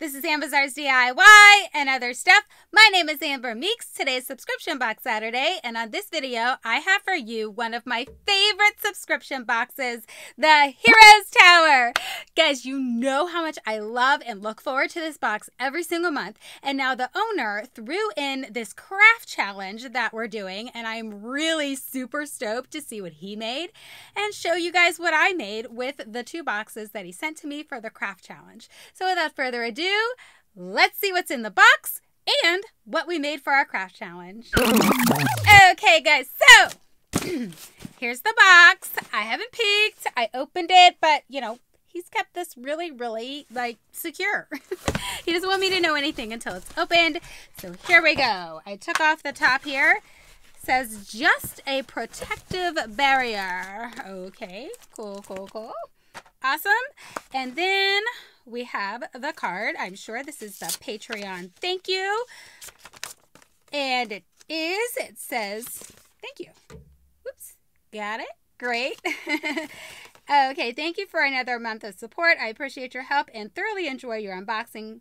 This is Ambizzares DIY and other stuff. My name is Amber Meeks. Today's Subscription Box Saturday, and on this video, I have for you one of my favorite subscription boxes, the Heroes Tower. Guys, you know how much I love and look forward to this box every single month, and now the owner threw in this craft challenge that we're doing, and I'm really super stoked to see what he made and show you guys what I made with the two boxes that he sent to me for the craft challenge. So without further ado, let's see what's in the box and what we made for our craft challenge. Okay, guys, so here's the box. I haven't peeked. I opened it, but you know, he's kept this really, really like secure. he doesn't want me to know anything until it's opened. So here we go. I took off the top here. It says just a protective barrier. Okay, cool, cool, cool. Awesome. And then we have the card. I'm sure this is the Patreon thank you. And it is, it says, thank you. Whoops, got it. Great. okay, thank you for another month of support. I appreciate your help and thoroughly enjoy your unboxing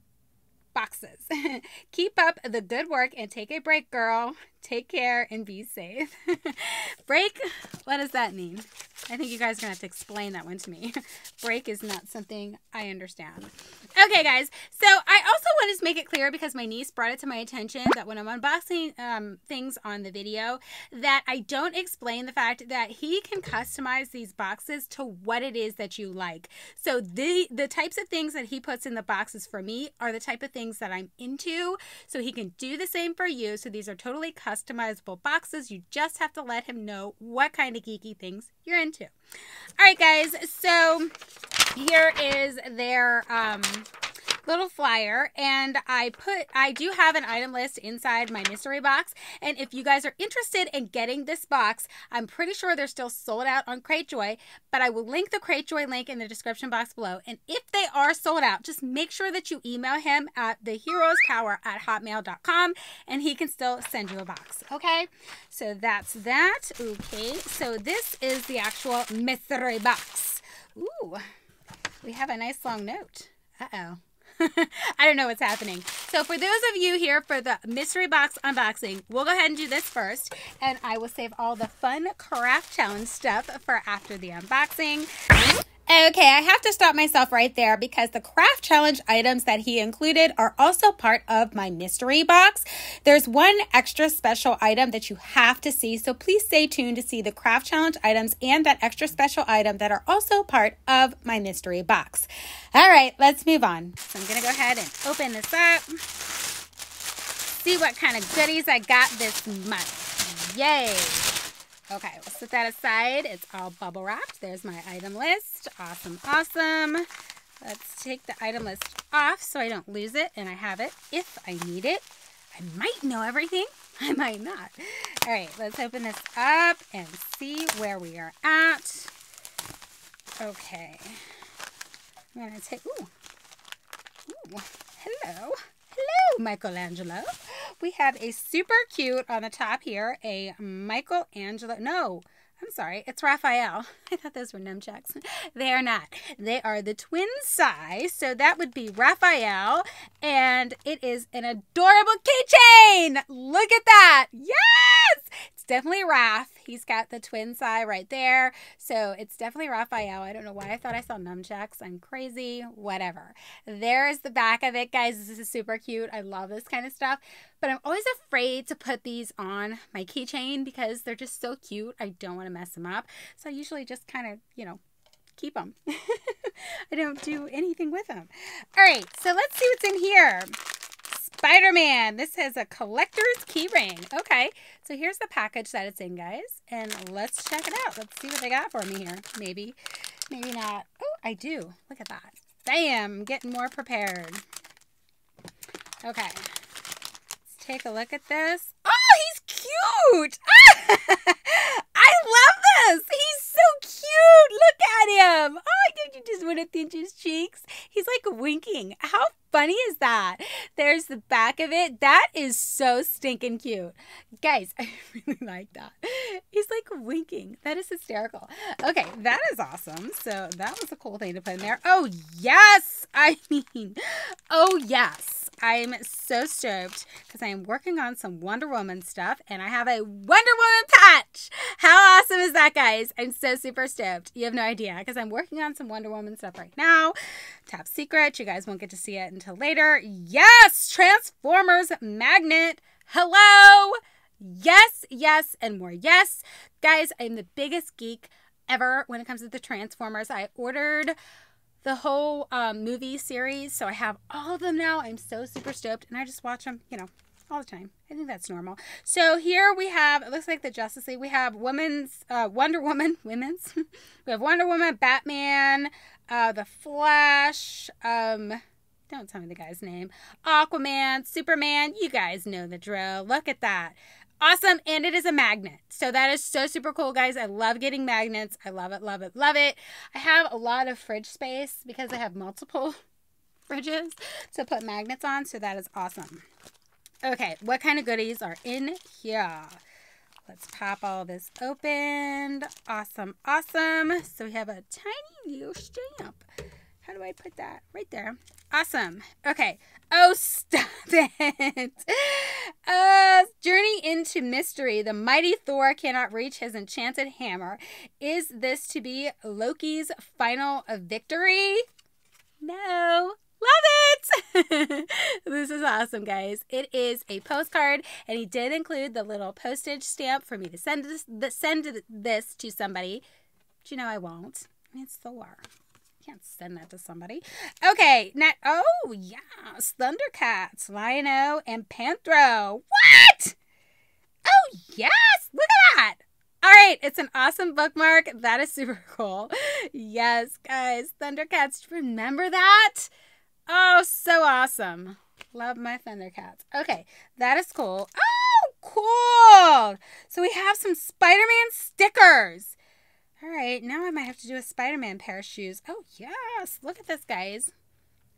boxes. Keep up the good work and take a break, girl. Take care and be safe. break, what does that mean? I think you guys are going to have to explain that one to me. break is not something I understand. Okay, guys. So I also wanted to make it clear because my niece brought it to my attention that when I'm unboxing um, things on the video, that I don't explain the fact that he can customize these boxes to what it is that you like. So the the types of things that he puts in the boxes for me are the type of things that I'm into. So he can do the same for you. So these are totally customizable boxes. You just have to let him know what kind of geeky things you're into. All right, guys. So here is their um, little flyer and I put I do have an item list inside my mystery box and if you guys are interested in getting this box I'm pretty sure they're still sold out on Cratejoy but I will link the Cratejoy link in the description box below and if they are sold out just make sure that you email him at the heroes tower at hotmail.com and he can still send you a box okay? So that's that okay? So this is the actual mystery box. Ooh we have a nice long note. Uh-oh I don't know what's happening. So for those of you here for the mystery box unboxing, we'll go ahead and do this first. And I will save all the fun craft challenge stuff for after the unboxing. Okay, I have to stop myself right there because the craft challenge items that he included are also part of my mystery box. There's one extra special item that you have to see, so please stay tuned to see the craft challenge items and that extra special item that are also part of my mystery box. All right, let's move on. So I'm to go ahead and open this up. See what kind of goodies I got this month. Yay! Okay, we'll set that aside. It's all bubble wrapped. There's my item list. Awesome, awesome. Let's take the item list off so I don't lose it and I have it if I need it. I might know everything. I might not. All right, let's open this up and see where we are at. Okay. I'm going to take, ooh, ooh, hello. Hello, Michelangelo. We have a super cute on the top here, a Michelangelo. No, I'm sorry, it's Raphael. I thought those were nunchucks. They are not. They are the twin sais. So that would be Raphael. And it is an adorable keychain. Look at that. Yes! It's definitely Raph. He's got the twin sais right there. So it's definitely Raphael. I don't know why I thought I saw nunchucks. I'm crazy. Whatever. There's the back of it, guys. This is super cute. I love this kind of stuff. But I'm always afraid to put these on my keychain because they're just so cute. I don't want to mess them up. So I usually just kind of, you know, keep them. I don't do anything with them. All right, so let's see what's in here. Spider-Man. This has a collector's key ring. Okay, so here's the package that it's in, guys. And let's check it out. Let's see what they got for me here. Maybe, maybe not. Oh, I do. Look at that. Bam, getting more prepared. Okay, let's take a look at this. Oh, he's cute. I love this. He's so cute. Look at him. Oh, did you just want to pinch his cheeks? He's like winking. How funny is that? There's the back of it. That is so stinking cute. Guys, I really like that. He's like winking. That is hysterical. Okay, that is awesome. So that was a cool thing to put in there. Oh, yes. I mean, oh, yes. I'm so stoked because I am working on some Wonder Woman stuff and I have a Wonder Woman patch. How awesome is that, guys? I'm so super stoked. You have no idea because I'm working on some Wonder Woman stuff right now. Top secret. You guys won't get to see it until later. Yes, Transformers magnet. Hello. Yes, yes, and more yes. Guys, I'm the biggest geek ever when it comes to the Transformers. I ordered the whole um, movie series. So I have all of them now. I'm so super stoked. And I just watch them, you know, all the time. I think that's normal. So here we have, it looks like the Justice League. We have Women's, uh, Wonder Woman, Women's. we have Wonder Woman, Batman, uh, The Flash, um, don't tell me the guy's name, Aquaman, Superman. You guys know the drill. Look at that awesome and it is a magnet. So that is so super cool guys. I love getting magnets. I love it love it love it. I have a lot of fridge space because i have multiple fridges to put magnets on so that is awesome. Okay what kind of goodies are in here? Let's pop all this open. Awesome awesome. So we have a tiny little stamp. How do I put that? Right there. Awesome. Okay. Oh, stop it. Uh, journey into mystery. The mighty Thor cannot reach his enchanted hammer. Is this to be Loki's final victory? No. Love it! this is awesome, guys. It is a postcard, and he did include the little postage stamp for me to send this, send this to somebody. But you know I won't. It's Thor can't send that to somebody. Okay, now, oh, yes, Thundercats, Lion-O, and Panthro. What? Oh, yes, look at that. All right, it's an awesome bookmark. That is super cool. Yes, guys, Thundercats, remember that? Oh, so awesome. Love my Thundercats. Okay, that is cool. Oh, cool. So we have some Spider-Man stickers. All right, now I might have to do a Spider-Man pair of shoes. Oh, yes. Look at this, guys.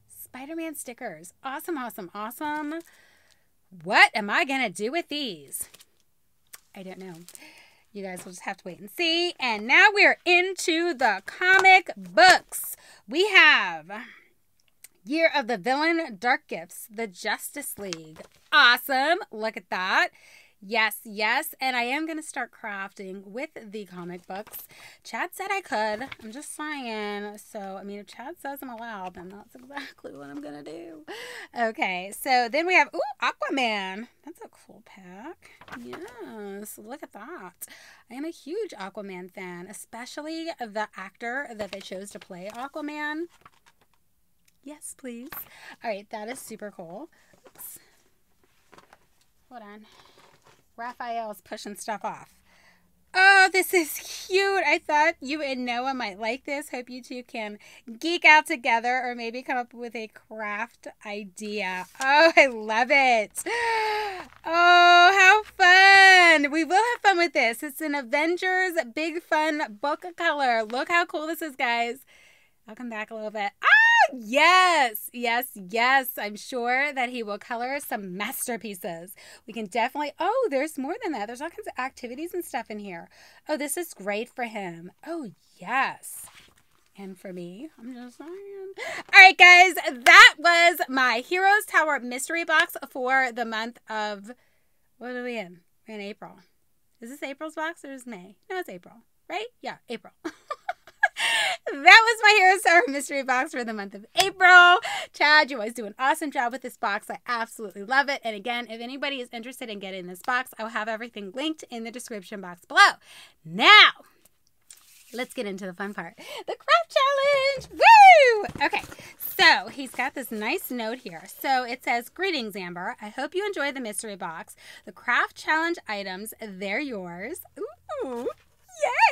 Spider-Man stickers. Awesome, awesome, awesome. What am I going to do with these? I don't know. You guys will just have to wait and see. And now we're into the comic books. We have Year of the Villain Dark Gifts, the Justice League. Awesome. Look at that. Yes, yes. And I am going to start crafting with the comic books. Chad said I could. I'm just saying. So, I mean, if Chad says I'm allowed, then that's exactly what I'm going to do. Okay, so then we have, ooh, Aquaman. That's a cool pack. Yes, look at that. I am a huge Aquaman fan, especially the actor that they chose to play Aquaman. Yes, please. All right, that is super cool. Oops. Hold on. Raphael's pushing stuff off. Oh, this is cute. I thought you and Noah might like this. Hope you two can geek out together or maybe come up with a craft idea. Oh, I love it. Oh, how fun. We will have fun with this. It's an Avengers Big Fun book of color. Look how cool this is, guys. I'll come back a little bit. Ah! yes, yes, yes. I'm sure that he will color some masterpieces. We can definitely, oh, there's more than that. There's all kinds of activities and stuff in here. Oh, this is great for him. Oh, yes. And for me, I'm just saying. All right, guys, that was my Heroes Tower mystery box for the month of, what are we in? We're in April. Is this April's box or is May? No, it's April, right? Yeah, April. that was my Heroes Tower mystery box for the month of April. Chad, you always do an awesome job with this box. I absolutely love it. And again, if anybody is interested in getting this box, I will have everything linked in the description box below. Now, let's get into the fun part. The craft challenge! Woo! Okay, so he's got this nice note here. So it says, Greetings, Amber. I hope you enjoy the mystery box. The craft challenge items, they're yours. Ooh, Yay!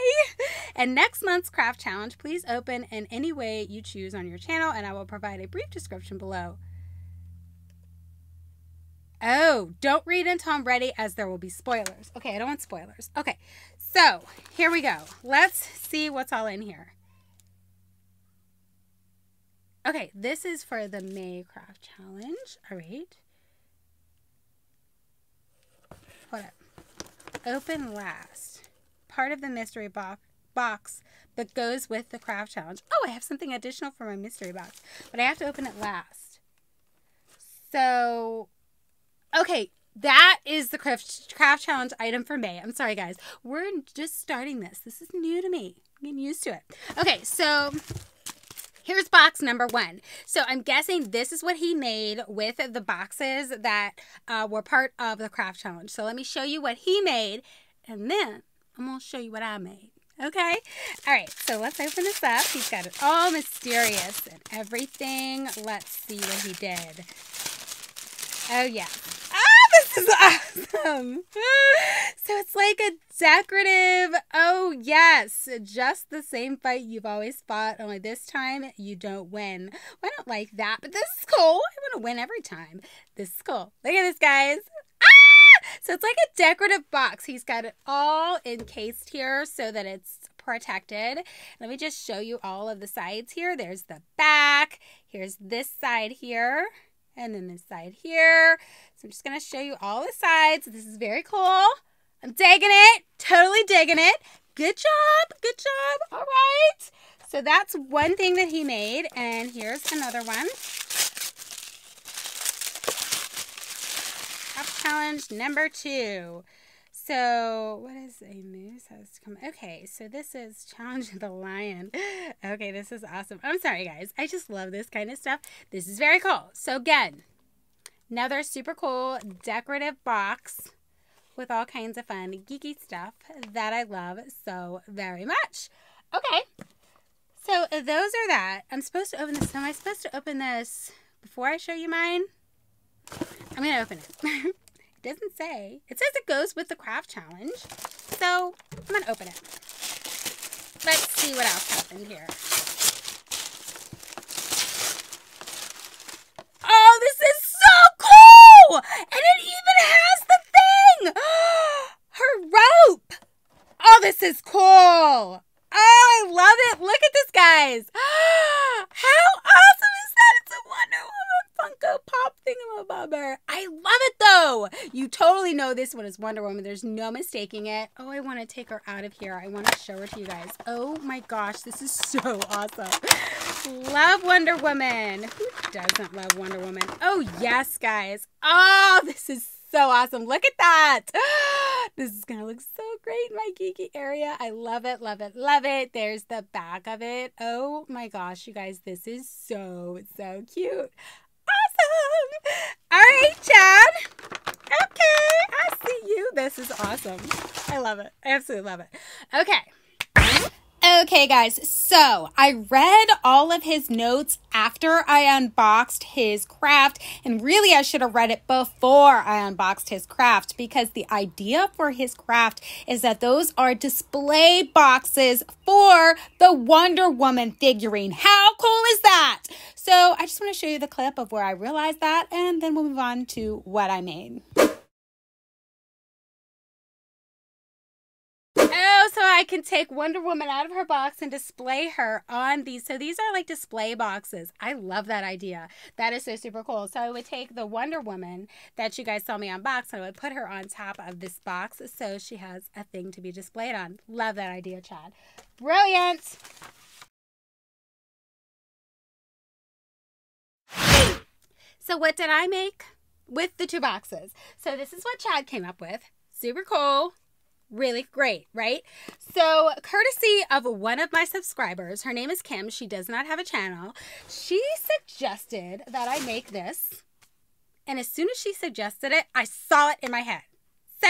And next month's craft challenge, please open in any way you choose on your channel, and I will provide a brief description below. Oh, don't read until I'm ready, as there will be spoilers. Okay, I don't want spoilers. Okay, so here we go. Let's see what's all in here. Okay, this is for the May Craft Challenge. All right. Hold up. Open last. Part of the mystery box box that goes with the craft challenge. Oh, I have something additional for my mystery box, but I have to open it last. So, okay, that is the craft, craft challenge item for May. I'm sorry, guys. We're just starting this. This is new to me. I'm getting used to it. Okay, so here's box number one. So I'm guessing this is what he made with the boxes that uh, were part of the craft challenge. So let me show you what he made, and then I'm going to show you what I made. Okay? All right, so let's open this up. He's got it all mysterious and everything. Let's see what he did. Oh, yeah. Ah, this is awesome. So it's like a decorative, oh, yes, just the same fight you've always fought, only this time you don't win. Well, I don't like that, but this is cool. I want to win every time. This is cool. Look at this, guys. So it's like a decorative box. He's got it all encased here so that it's protected. Let me just show you all of the sides here. There's the back. Here's this side here. And then this side here. So I'm just going to show you all the sides. This is very cool. I'm digging it. Totally digging it. Good job. Good job. All right. So that's one thing that he made. And here's another one. Challenge number two. So, what is a moose has to come? Okay, so this is challenge the lion. Okay, this is awesome. I'm sorry, guys. I just love this kind of stuff. This is very cool. So, again, another super cool decorative box with all kinds of fun, geeky stuff that I love so very much. Okay, so those are that. I'm supposed to open this. Am I supposed to open this before I show you mine? I'm going to open it. It doesn't say. It says it goes with the craft challenge. So I'm going to open it. Let's see what else happened here. Oh, this is so cool! And it even has the thing! Her rope! Oh, this is cool! Oh, I love it! Look at this, guys! How awesome is that? It's a Wonder Woman Funko Pop thingamabobber. I love it though. You totally know this one is Wonder Woman. There's no mistaking it. Oh, I want to take her out of here. I want to show her to you guys. Oh my gosh, this is so awesome. Love Wonder Woman. Who doesn't love Wonder Woman? Oh yes, guys. Oh, this is so awesome. Look at that. This is going to look so great in my geeky area. I love it, love it, love it. There's the back of it. Oh my gosh, you guys, this is so, so cute. Awesome. All right, Chad. Okay, I see you. This is awesome. I love it. I absolutely love it. Okay. Okay, guys, so I read all of his notes after I unboxed his craft, and really I should have read it before I unboxed his craft because the idea for his craft is that those are display boxes for the Wonder Woman figurine. How cool is that? So I just want to show you the clip of where I realized that, and then we'll move on to what I made. So I can take Wonder Woman out of her box and display her on these. So these are like display boxes. I love that idea. That is so super cool. So I would take the Wonder Woman that you guys saw me unbox and I would put her on top of this box so she has a thing to be displayed on. Love that idea, Chad. Brilliant. So what did I make with the two boxes? So this is what Chad came up with. Super cool really great, right? So, courtesy of one of my subscribers, her name is Kim, she does not have a channel, she suggested that I make this. And as soon as she suggested it, I saw it in my head. So,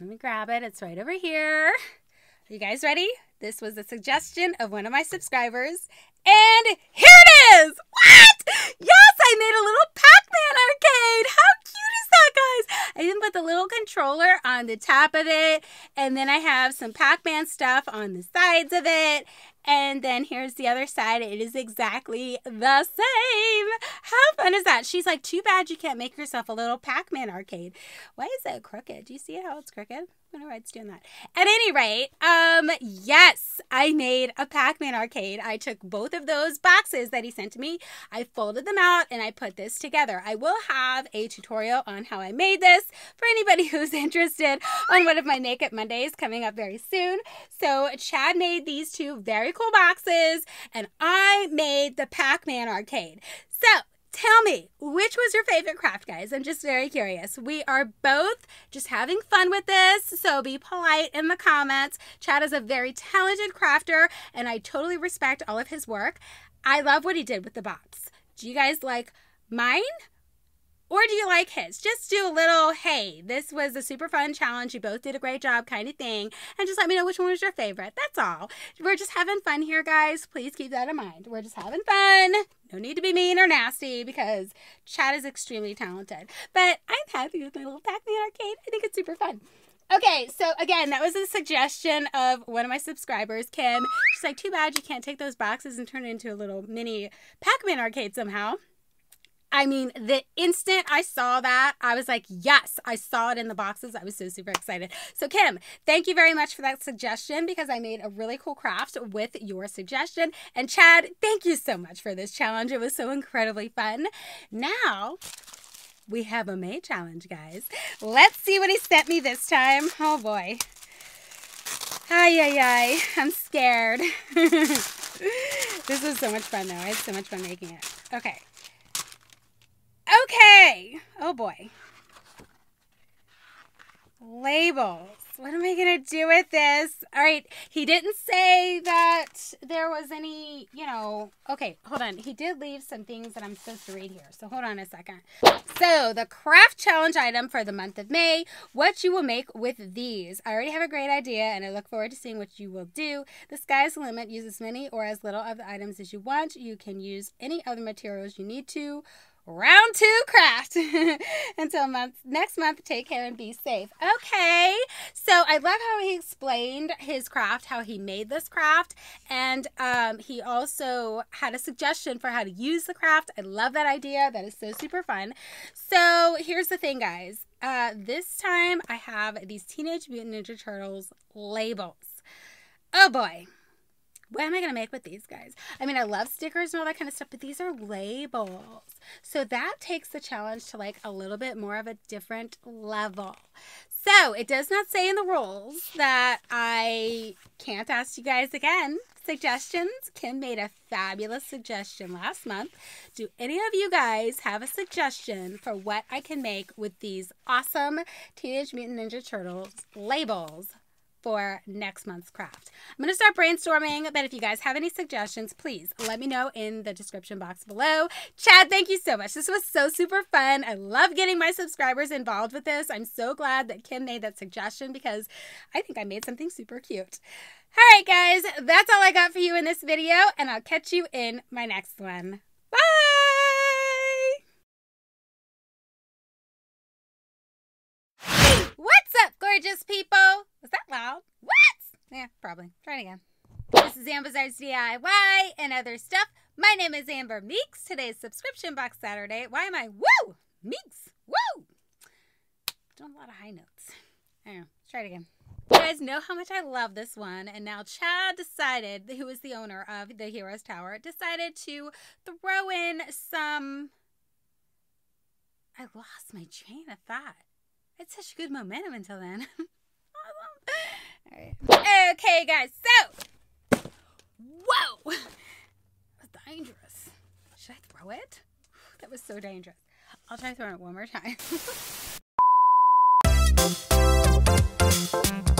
let me grab it. It's right over here. Are you guys ready? This was a suggestion of one of my subscribers. And here it is! What? Yes, I made a little Pac-Man arcade! How cute is that, guys? I even with a little controller on the top of it. And then I have some Pac-Man stuff on the sides of it. And then here's the other side. It is exactly the same. How fun is that? She's like, too bad you can't make yourself a little Pac-Man arcade. Why is it crooked? Do you see how it's crooked? Wonder why it's doing that. At any rate, um, yes, I made a Pac-Man arcade. I took both of those boxes that he sent to me. I folded them out and I put this together. I will have a tutorial on how I made this for anybody who's interested on one of my Make It Mondays coming up very soon. So Chad made these two very cool boxes and I made the Pac-Man arcade. So Tell me, which was your favorite craft, guys? I'm just very curious. We are both just having fun with this, so be polite in the comments. Chad is a very talented crafter, and I totally respect all of his work. I love what he did with the box. Do you guys like mine? Or do you like his? Just do a little, hey, this was a super fun challenge. You both did a great job kind of thing. And just let me know which one was your favorite. That's all. We're just having fun here, guys. Please keep that in mind. We're just having fun. No need to be mean or nasty because Chad is extremely talented. But I'm happy with my little Pac-Man arcade. I think it's super fun. Okay, so again, that was a suggestion of one of my subscribers, Kim. She's like, too bad you can't take those boxes and turn it into a little mini Pac-Man arcade somehow. I mean, the instant I saw that, I was like, yes, I saw it in the boxes. I was so super excited. So, Kim, thank you very much for that suggestion because I made a really cool craft with your suggestion. And, Chad, thank you so much for this challenge. It was so incredibly fun. Now, we have a May challenge, guys. Let's see what he sent me this time. Oh, boy. Ay, ay, ay. I'm scared. this was so much fun, though. I had so much fun making it. Okay. Okay. Oh boy. Labels. What am I going to do with this? All right. He didn't say that there was any, you know. Okay, hold on. He did leave some things that I'm supposed to read here. So hold on a second. So, the craft challenge item for the month of May, what you will make with these. I already have a great idea and I look forward to seeing what you will do. The sky's the limit. Use as many or as little of the items as you want. You can use any other materials you need to round two craft. Until month next month take care and be safe. Okay. So i love how he explained his craft how he made this craft and um, he also had a suggestion for how to use the craft. I love that idea. That is so super fun. So here's the thing guys. Uh, this time i have these teenage mutant ninja turtles labels. Oh boy what am I going to make with these guys? I mean, I love stickers and all that kind of stuff, but these are labels. So that takes the challenge to like a little bit more of a different level. So it does not say in the rules that I can't ask you guys again suggestions. Kim made a fabulous suggestion last month. Do any of you guys have a suggestion for what I can make with these awesome Teenage Mutant Ninja Turtles labels for next month's craft. I'm going to start brainstorming, but if you guys have any suggestions, please let me know in the description box below. Chad, thank you so much. This was so super fun. I love getting my subscribers involved with this. I'm so glad that Kim made that suggestion because I think I made something super cute. All right, guys, that's all I got for you in this video, and I'll catch you in my next one. Gorgeous people? Was that loud? What? Yeah, probably. Try it again. This is Amber's DIY and other stuff. My name is Amber Meeks. Today's subscription box Saturday. Why am I? Woo! Meeks! Woo! Doing a lot of high notes. I don't know. Let's try it again. You guys know how much I love this one, and now Chad decided, who is the owner of the Heroes Tower, decided to throw in some. I lost my train of thought. It's such good momentum until then. awesome. All right. Okay, guys. So, whoa, that's dangerous. Should I throw it? That was so dangerous. I'll try throwing it one more time.